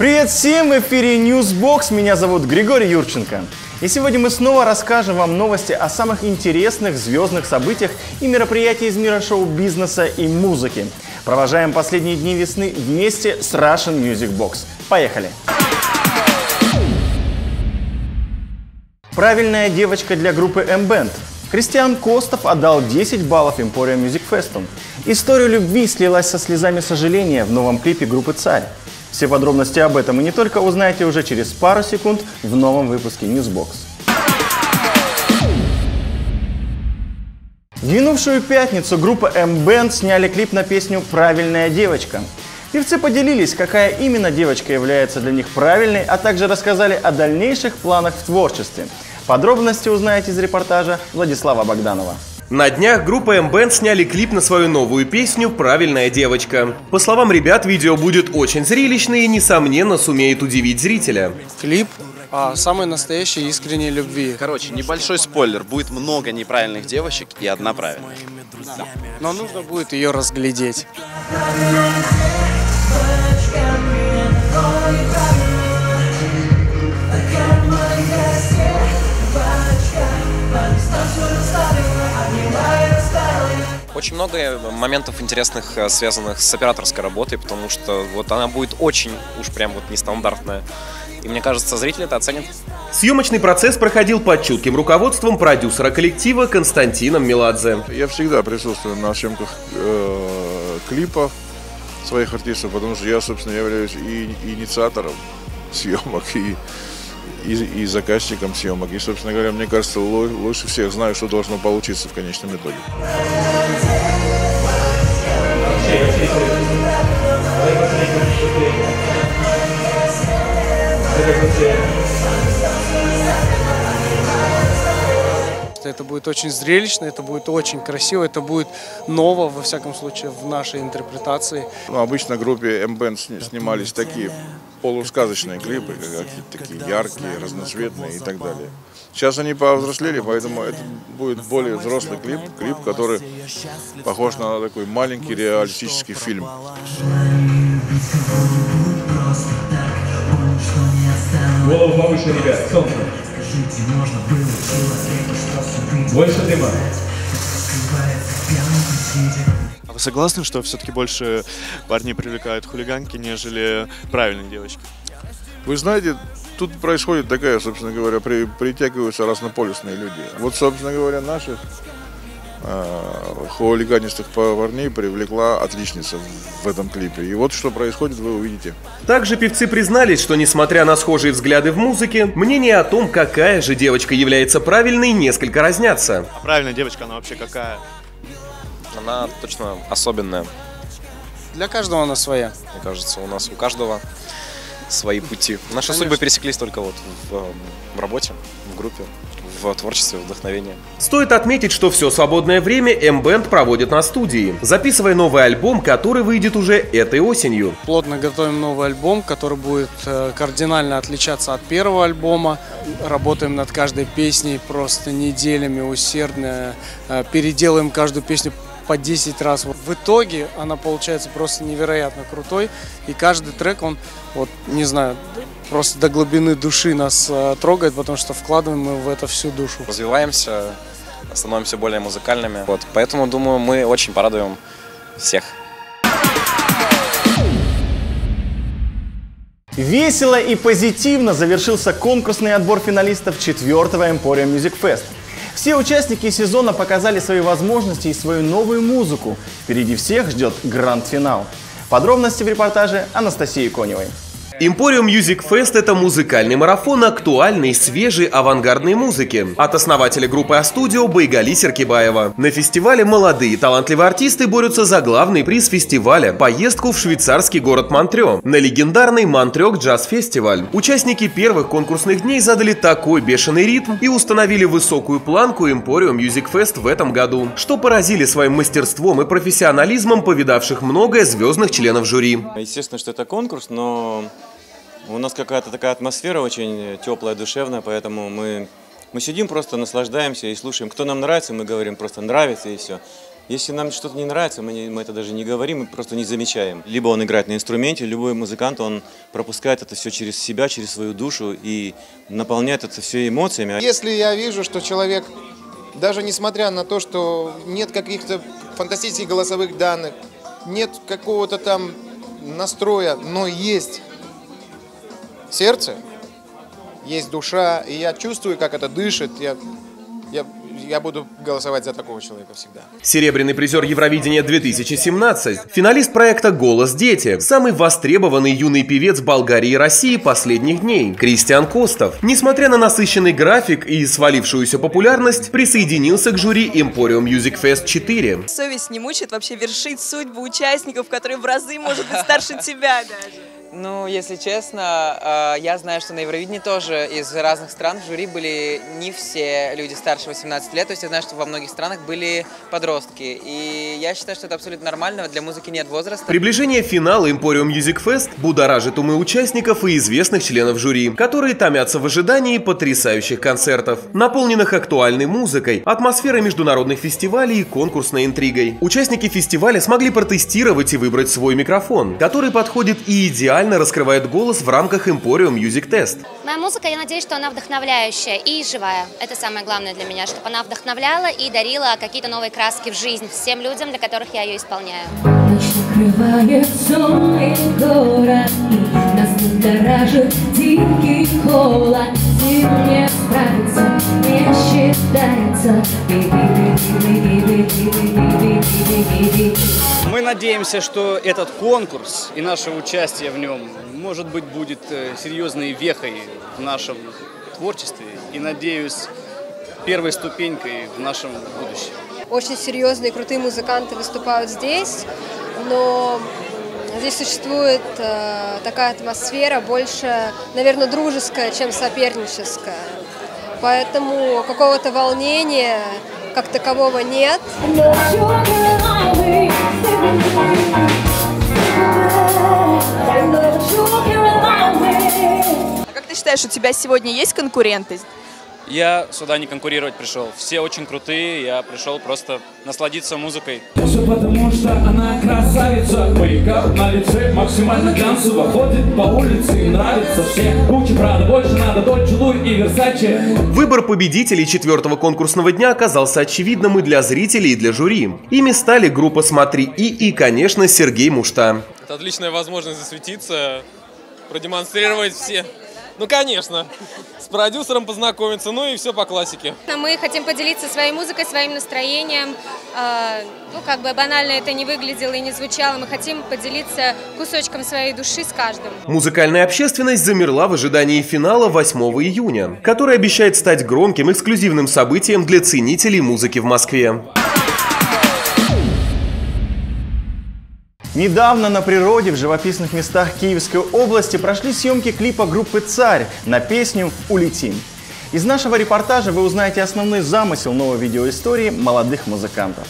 Привет всем! В эфире Newsbox. Меня зовут Григорий Юрченко. И сегодня мы снова расскажем вам новости о самых интересных звездных событиях и мероприятиях из мира шоу-бизнеса и музыки. Провожаем последние дни весны вместе с Russian Music Box. Поехали! Правильная девочка для группы M-Band. Кристиан Костов отдал 10 баллов Emporium Music Fest. История любви слилась со слезами сожаления в новом клипе группы «Царь». Все подробности об этом и не только узнаете уже через пару секунд в новом выпуске Newsbox. В минувшую пятницу группа M-Band сняли клип на песню «Правильная девочка». Певцы поделились, какая именно девочка является для них правильной, а также рассказали о дальнейших планах в творчестве. Подробности узнаете из репортажа Владислава Богданова. На днях группа M-Band сняли клип на свою новую песню «Правильная девочка». По словам ребят, видео будет очень зрелищное и, несомненно, сумеет удивить зрителя. Клип о самой настоящей искренней любви. Короче, небольшой спойлер. Будет много неправильных девочек и одна правильная. Да. Но нужно будет ее разглядеть. Очень много моментов интересных, э, связанных с операторской работой, потому что вот она будет очень уж прям вот нестандартная. И мне кажется, зрители это оценят. Съемочный процесс проходил под чутким руководством продюсера коллектива Константином Меладзе. Я всегда присутствую на съемках э, клипов своих артистов, потому что я, собственно, являюсь и инициатором съемок, и, и, и заказчиком съемок. И, собственно говоря, мне кажется, лучше всех знаю, что должно получиться в конечном итоге. Это будет очень зрелищно, это будет очень красиво, это будет ново, во всяком случае, в нашей интерпретации. Ну, обычно в группе M-Band снимались такие полусказочные клипы, какие-то такие яркие, разноцветные и так далее. Сейчас они повзрослели, поэтому это будет более взрослый клип, клип, который похож на такой маленький реалистический фильм. Голову повыше, ребят, солнце. Больше дыма. Согласны, что все-таки больше парни привлекают хулиганки, нежели правильные девочки? Вы знаете, тут происходит такая, собственно говоря, при, притягиваются разнополюсные люди. Вот, собственно говоря, наших э, хулиганистых парней привлекла отличница в этом клипе. И вот что происходит, вы увидите. Также певцы признались, что несмотря на схожие взгляды в музыке, мнения о том, какая же девочка является правильной, несколько разнятся. А правильная девочка, она вообще какая? Она точно особенная. Для каждого она своя. Мне кажется, у нас у каждого свои пути. Наши Конечно. судьбы пересеклись только вот в, в работе, в группе в творчестве, вдохновении. Стоит отметить, что все свободное время M-Band проводит на студии, записывая новый альбом, который выйдет уже этой осенью. Плотно готовим новый альбом, который будет э, кардинально отличаться от первого альбома. Работаем над каждой песней просто неделями усердно, э, переделаем каждую песню по 10 раз. В итоге она получается просто невероятно крутой. И каждый трек, он, вот, не знаю, просто до глубины души нас э, трогает, потому что вкладываем мы в это всю душу. Развиваемся, становимся более музыкальными. Вот, поэтому, думаю, мы очень порадуем всех. Весело и позитивно завершился конкурсный отбор финалистов четвертого Emporium Music Fest – все участники сезона показали свои возможности и свою новую музыку. Впереди всех ждет гранд-финал. Подробности в репортаже Анастасии Коневой. Emporium Music Fest – это музыкальный марафон актуальной, свежей, авангардной музыки. От основателя группы А-студио Байгали Серкибаева. На фестивале молодые талантливые артисты борются за главный приз фестиваля – поездку в швейцарский город Монтрё на легендарный Монтрёк джаз-фестиваль. Участники первых конкурсных дней задали такой бешеный ритм и установили высокую планку Emporium Music Fest в этом году, что поразили своим мастерством и профессионализмом повидавших многое звездных членов жюри. Естественно, что это конкурс, но у нас какая-то такая атмосфера очень теплая, душевная, поэтому мы, мы сидим просто, наслаждаемся и слушаем. Кто нам нравится, мы говорим просто нравится и все. Если нам что-то не нравится, мы, не, мы это даже не говорим, мы просто не замечаем. Либо он играет на инструменте, любой музыкант, он пропускает это все через себя, через свою душу и наполняет это все эмоциями. Если я вижу, что человек, даже несмотря на то, что нет каких-то фантастических голосовых данных, нет какого-то там настроя, но есть сердце, есть душа, и я чувствую, как это дышит, я, я, я буду голосовать за такого человека всегда. Серебряный призер Евровидения 2017, финалист проекта «Голос дети», самый востребованный юный певец Болгарии и России последних дней, Кристиан Костов. Несмотря на насыщенный график и свалившуюся популярность, присоединился к жюри Emporium Music Fest 4. Совесть не мучает вообще вершить судьбу участников, которые в разы, может быть, старше тебя даже. Ну, если честно, э, я знаю, что на Евровидении тоже из разных стран в жюри были не все люди старше 18 лет. То есть я знаю, что во многих странах были подростки. И я считаю, что это абсолютно нормально. Для музыки нет возраста. Приближение финала Emporium Music Fest будоражит умы участников и известных членов жюри, которые томятся в ожидании потрясающих концертов, наполненных актуальной музыкой, атмосферой международных фестивалей и конкурсной интригой. Участники фестиваля смогли протестировать и выбрать свой микрофон, который подходит и идеально реально раскрывает голос в рамках Emporium Music Test. Моя музыка, я надеюсь, что она вдохновляющая и живая. Это самое главное для меня, чтобы она вдохновляла и дарила какие-то новые краски в жизнь всем людям, для которых я ее исполняю. Ночь накрывает сонный город, нас будоражит дикий холод. С ним не справиться, не считается. Мы надеемся, что этот конкурс и наше участие в нем, может быть, будет серьезной вехой в нашем творчестве и, надеюсь, первой ступенькой в нашем будущем. Очень серьезные, крутые музыканты выступают здесь, но здесь существует э, такая атмосфера больше, наверное, дружеская, чем соперническая. Поэтому какого-то волнения как такового нет. А как ты считаешь, у тебя сегодня есть конкуренты? Я сюда не конкурировать пришел. Все очень крутые, я пришел просто насладиться музыкой. Все потому, что она красавица Мейкап на лице максимально глянцево Ходит по улице, им нравится все Гуччи, Прада, больше надо Дольче, Луи и Версаче Выбор победителей четвертого конкурсного дня оказался очевидным и для зрителей, и для жюри. Ими стали группа «Смотри» и, и, конечно, Сергей Мушта. Это отличная возможность засветиться, продемонстрировать все ну, конечно. С продюсером познакомиться, ну и все по классике. Мы хотим поделиться своей музыкой, своим настроением. Ну, как бы банально это не выглядело и не звучало, мы хотим поделиться кусочком своей души с каждым. Музыкальная общественность замерла в ожидании финала 8 июня, который обещает стать громким эксклюзивным событием для ценителей музыки в Москве. Недавно на природе в живописных местах Киевской области прошли съемки клипа группы «Царь» на песню «Улетим». Из нашего репортажа вы узнаете основной замысел новой видеоистории молодых музыкантов.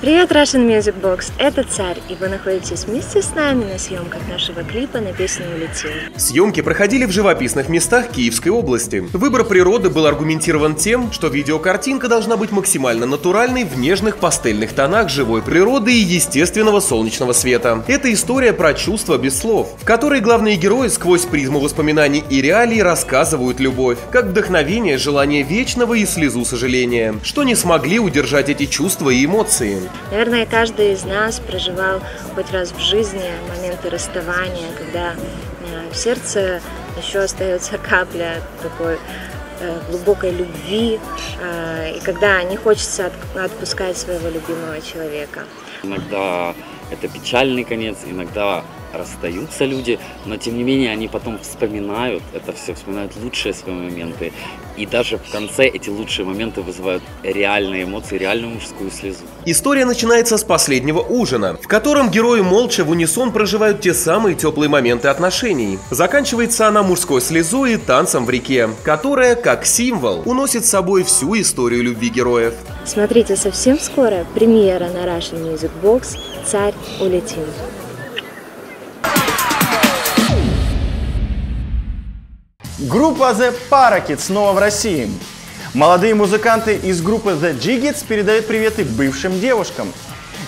Привет, Russian Music Box! Это Царь, и вы находитесь вместе с нами на съемках нашего клипа на песню «Улетел». Съемки проходили в живописных местах Киевской области. Выбор природы был аргументирован тем, что видеокартинка должна быть максимально натуральной в нежных пастельных тонах живой природы и естественного солнечного света. Это история про чувства без слов, в которой главные герои сквозь призму воспоминаний и реалий рассказывают любовь, как вдохновение, желание вечного и слезу сожаления, что не смогли удержать эти чувства и эмоции. Наверное, каждый из нас проживал хоть раз в жизни моменты расставания, когда в сердце еще остается капля такой глубокой любви, и когда не хочется отпускать своего любимого человека. Иногда это печальный конец, иногда расстаются люди, но тем не менее они потом вспоминают это все, вспоминают лучшие свои моменты. И даже в конце эти лучшие моменты вызывают реальные эмоции, реальную мужскую слезу. История начинается с последнего ужина, в котором герои молча в унисон проживают те самые теплые моменты отношений. Заканчивается она мужской слезой и танцем в реке, которая, как символ, уносит с собой всю историю любви героев. Смотрите совсем скоро премьера на Russian Music Box «Царь улетел». Группа The Parakeet снова в России. Молодые музыканты из группы The Jiggets передают приветы бывшим девушкам.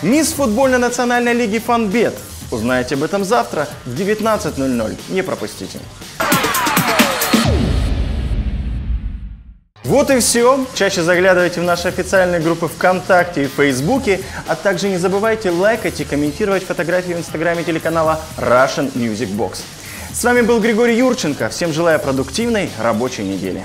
Мисс футбольной национальной лиги Фанбет. Узнаете об этом завтра в 19.00. Не пропустите. Вот и все. Чаще заглядывайте в наши официальные группы ВКонтакте и Фейсбуке, а также не забывайте лайкать и комментировать фотографии в инстаграме телеканала Russian Music Box. С вами был Григорий Юрченко. Всем желаю продуктивной рабочей недели.